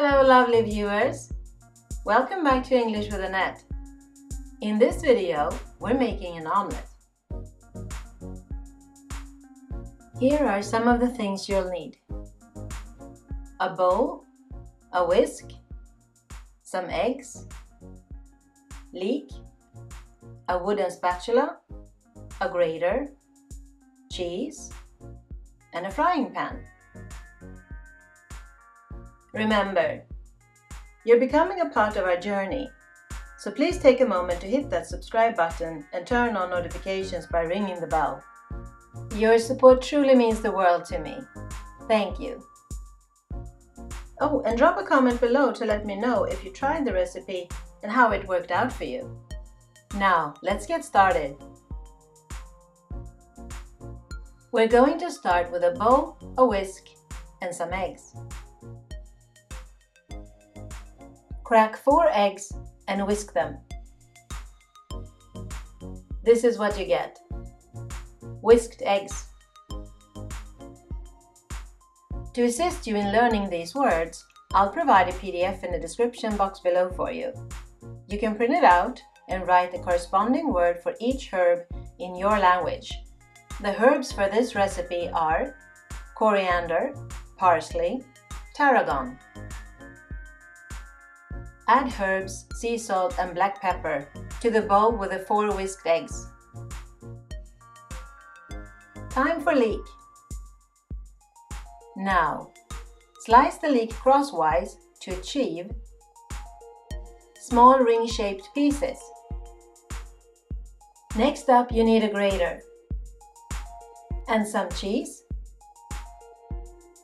lovely viewers! Welcome back to English with Anette. In this video, we're making an omelette. Here are some of the things you'll need. A bowl, a whisk, some eggs, leek, a wooden spatula, a grater, cheese, and a frying pan. Remember, you're becoming a part of our journey, so please take a moment to hit that subscribe button and turn on notifications by ringing the bell. Your support truly means the world to me. Thank you. Oh, and drop a comment below to let me know if you tried the recipe and how it worked out for you. Now, let's get started. We're going to start with a bowl, a whisk, and some eggs. Crack 4 eggs and whisk them. This is what you get. Whisked eggs. To assist you in learning these words, I'll provide a PDF in the description box below for you. You can print it out and write the corresponding word for each herb in your language. The herbs for this recipe are coriander, parsley, tarragon. Add herbs, sea salt and black pepper to the bowl with the 4 whisked eggs. Time for leek. Now, slice the leek crosswise to achieve small ring-shaped pieces. Next up you need a grater and some cheese.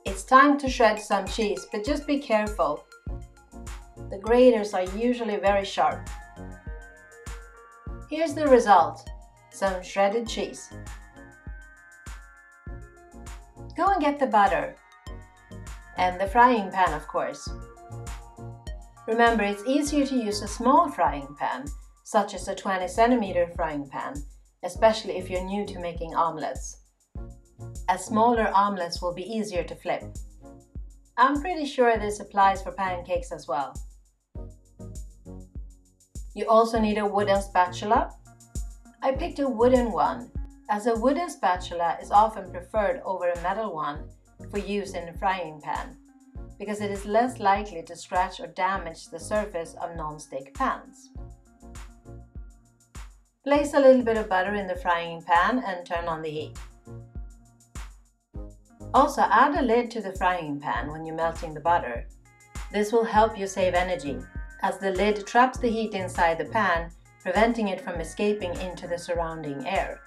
It's time to shred some cheese, but just be careful the graters are usually very sharp. Here's the result, some shredded cheese. Go and get the butter. And the frying pan, of course. Remember, it's easier to use a small frying pan, such as a 20 centimeter frying pan, especially if you're new to making omelets. As smaller omelets will be easier to flip. I'm pretty sure this applies for pancakes as well. You also need a wooden spatula. I picked a wooden one, as a wooden spatula is often preferred over a metal one for use in a frying pan, because it is less likely to scratch or damage the surface of non-stick pans. Place a little bit of butter in the frying pan and turn on the heat. Also add a lid to the frying pan when you're melting the butter. This will help you save energy as the lid traps the heat inside the pan, preventing it from escaping into the surrounding air.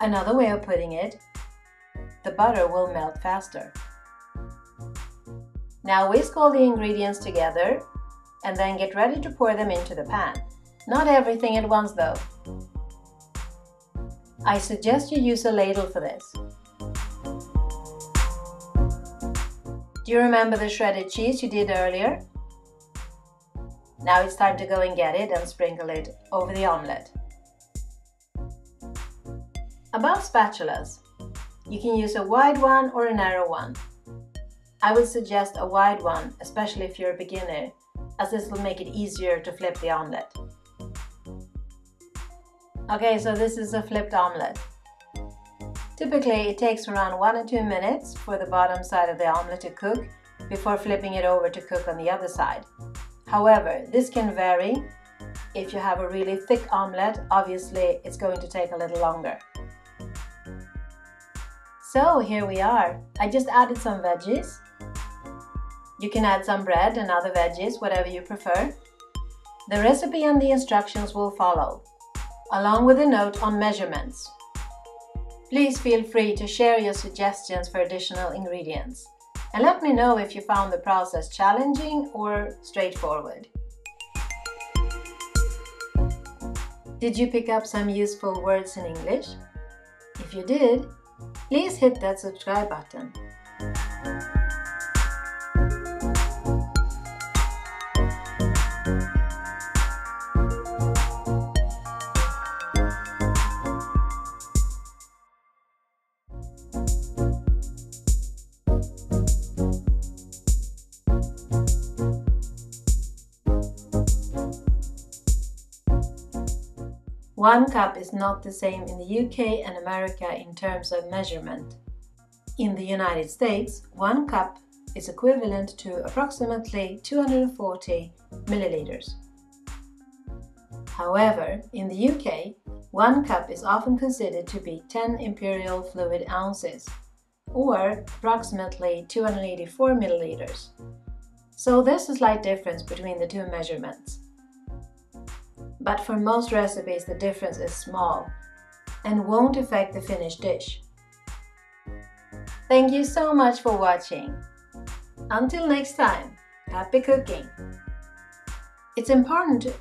Another way of putting it, the butter will melt faster. Now whisk all the ingredients together and then get ready to pour them into the pan. Not everything at once though. I suggest you use a ladle for this. Do you remember the shredded cheese you did earlier? Now it's time to go and get it and sprinkle it over the omelette. About spatulas, you can use a wide one or a narrow one. I would suggest a wide one, especially if you're a beginner, as this will make it easier to flip the omelette. Okay, so this is a flipped omelette. Typically, it takes around 1 or 2 minutes for the bottom side of the omelette to cook before flipping it over to cook on the other side. However, this can vary. If you have a really thick omelette, obviously it's going to take a little longer. So here we are. I just added some veggies. You can add some bread and other veggies, whatever you prefer. The recipe and the instructions will follow, along with a note on measurements. Please feel free to share your suggestions for additional ingredients and let me know if you found the process challenging or straightforward. Did you pick up some useful words in English? If you did, please hit that subscribe button. One cup is not the same in the UK and America in terms of measurement. In the United States, one cup is equivalent to approximately 240 milliliters. However, in the UK, one cup is often considered to be 10 imperial fluid ounces, or approximately 284 milliliters. So there's a slight difference between the two measurements. But for most recipes the difference is small and won't affect the finished dish. Thank you so much for watching. Until next time, happy cooking! It's important to...